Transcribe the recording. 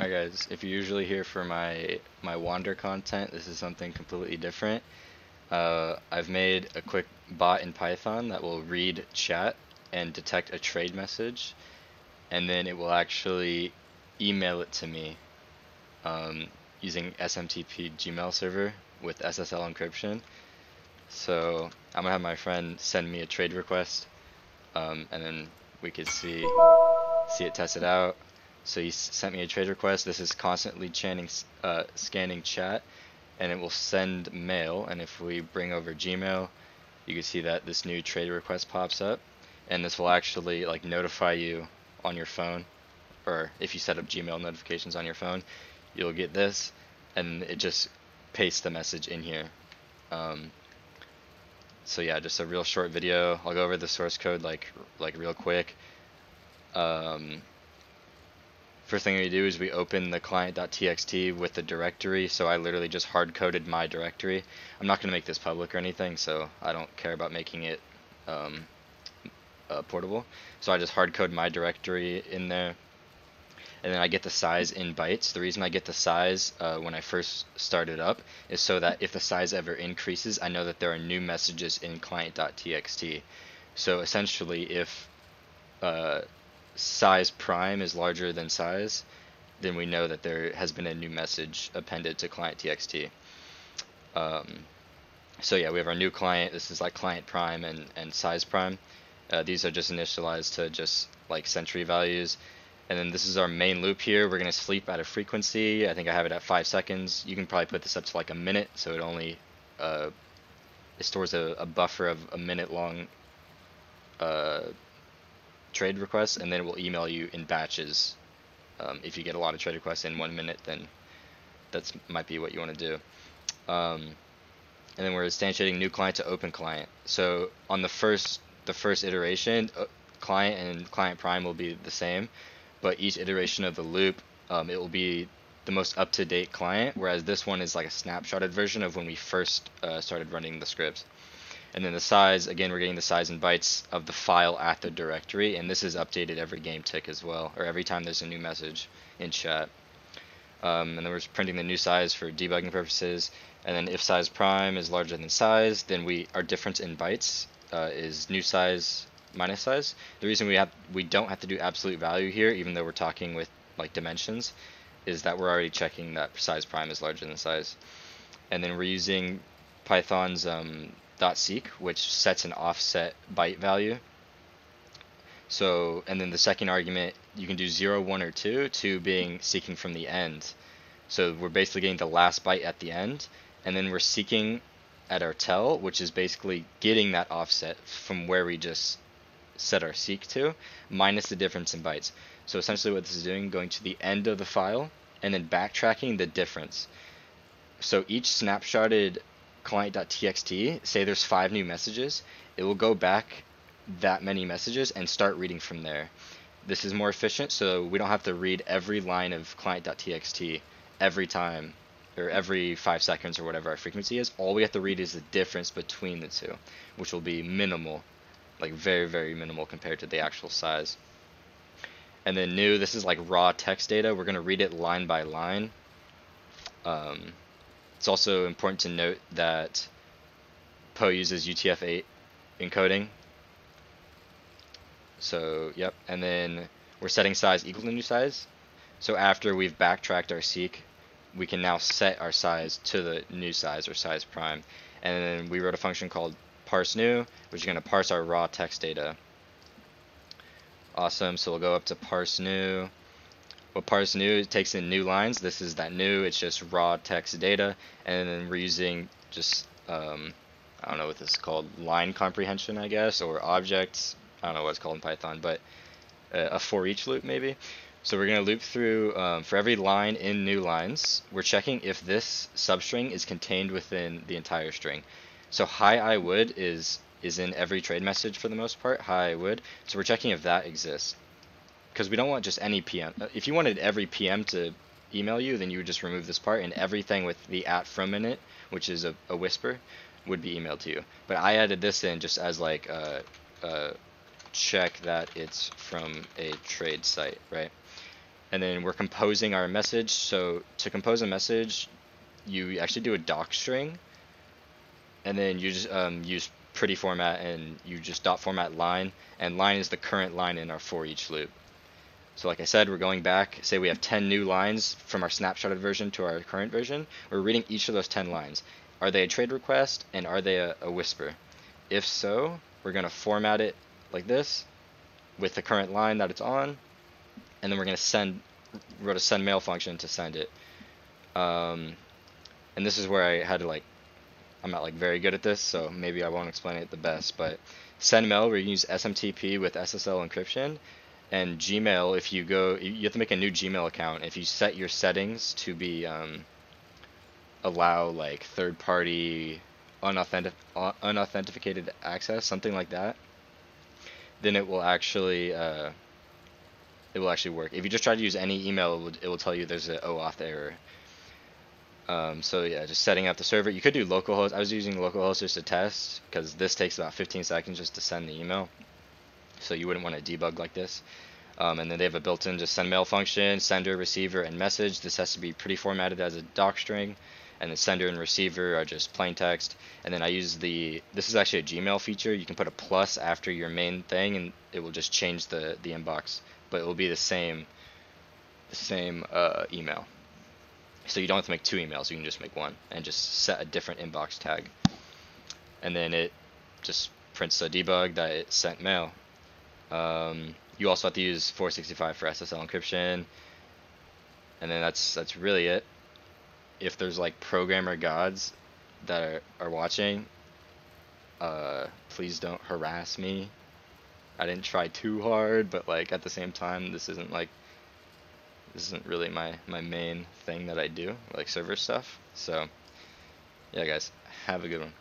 Alright guys, if you're usually here for my my wander content, this is something completely different. Uh, I've made a quick bot in Python that will read chat and detect a trade message, and then it will actually email it to me um, using SMTP Gmail server with SSL encryption. So I'm gonna have my friend send me a trade request, um, and then we could see see it tested out. So he sent me a trade request. This is constantly chanting, uh, scanning chat, and it will send mail. And if we bring over Gmail, you can see that this new trade request pops up, and this will actually like notify you on your phone, or if you set up Gmail notifications on your phone, you'll get this, and it just pastes the message in here. Um, so yeah, just a real short video. I'll go over the source code like like real quick. Um, First thing we do is we open the client.txt with the directory, so I literally just hard-coded my directory. I'm not going to make this public or anything, so I don't care about making it um, uh, portable. So I just hard-code my directory in there, and then I get the size in bytes. The reason I get the size uh, when I first started up is so that if the size ever increases, I know that there are new messages in client.txt. So essentially, if uh, size prime is larger than size, then we know that there has been a new message appended to client txt. Um, so yeah, we have our new client. This is like client prime and, and size prime. Uh, these are just initialized to just like sentry values. And then this is our main loop here. We're going to sleep at a frequency. I think I have it at five seconds. You can probably put this up to like a minute. So it only uh, it stores a, a, buffer of a minute long uh, trade requests, and then we'll email you in batches. Um, if you get a lot of trade requests in one minute, then that might be what you want to do. Um, and then we're instantiating new client to open client. So on the first the first iteration, uh, client and client prime will be the same, but each iteration of the loop, um, it will be the most up-to-date client, whereas this one is like a snapshotted version of when we first uh, started running the scripts. And then the size, again, we're getting the size in bytes of the file at the directory, and this is updated every game tick as well, or every time there's a new message in chat. Um, and then we're printing the new size for debugging purposes. And then if size prime is larger than size, then we our difference in bytes uh, is new size minus size. The reason we have we don't have to do absolute value here, even though we're talking with like dimensions, is that we're already checking that size prime is larger than size. And then we're using Python's um, .seek, which sets an offset byte value. So, and then the second argument, you can do 0, 1, or 2, 2 being seeking from the end. So we're basically getting the last byte at the end, and then we're seeking at our tell, which is basically getting that offset from where we just set our seek to, minus the difference in bytes. So essentially what this is doing, going to the end of the file, and then backtracking the difference. So each snapshotted client.txt, say there's five new messages, it will go back that many messages and start reading from there. This is more efficient, so we don't have to read every line of client.txt every time or every five seconds or whatever our frequency is. All we have to read is the difference between the two, which will be minimal, like very, very minimal compared to the actual size. And then new, this is like raw text data. We're going to read it line by line. Um, it's also important to note that PoE uses UTF-8 encoding. So, yep, and then we're setting size equal to new size. So after we've backtracked our seek, we can now set our size to the new size or size prime. And then we wrote a function called parse new, which is going to parse our raw text data. Awesome, so we'll go up to parse new what parse new takes in new lines. This is that new. It's just raw text data, and then we're using just um, I don't know what this is called, line comprehension, I guess, or objects. I don't know what it's called in Python, but uh, a for each loop maybe. So we're going to loop through um, for every line in new lines. We're checking if this substring is contained within the entire string. So hi I would is is in every trade message for the most part. Hi I would. So we're checking if that exists because we don't want just any PM. Uh, if you wanted every PM to email you, then you would just remove this part, and everything with the at from in it, which is a, a whisper, would be emailed to you. But I added this in just as like a, a check that it's from a trade site, right? and then we're composing our message. So to compose a message, you actually do a doc string, and then you just um, use pretty format and you just dot format line, and line is the current line in our for each loop. So like I said, we're going back, say we have 10 new lines from our snapshotted version to our current version. We're reading each of those 10 lines. Are they a trade request and are they a, a whisper? If so, we're going to format it like this with the current line that it's on, and then we're going to send, wrote a send mail function to send it. Um, and this is where I had to like, I'm not like very good at this, so maybe I won't explain it the best, but send mail, we use SMTP with SSL encryption, and Gmail, if you go, you have to make a new Gmail account. If you set your settings to be um, allow like third-party unauthentic unauthenticated access, something like that, then it will actually uh, it will actually work. If you just try to use any email, it will, it will tell you there's an OAuth error. Um, so yeah, just setting up the server. You could do localhost. I was using localhost just to test because this takes about 15 seconds just to send the email. So you wouldn't want to debug like this. Um, and then they have a built-in just send mail function, sender, receiver, and message. This has to be pretty formatted as a doc string and the sender and receiver are just plain text. And then I use the, this is actually a Gmail feature. You can put a plus after your main thing and it will just change the, the inbox, but it will be the same, the same uh, email. So you don't have to make two emails, you can just make one and just set a different inbox tag. And then it just prints a debug that it sent mail. Um, you also have to use 465 for SSL encryption. And then that's that's really it if there's like programmer gods that are, are watching, uh, please don't harass me. I didn't try too hard, but like at the same time, this isn't like this isn't really my my main thing that I do, like server stuff. So, yeah, guys, have a good one.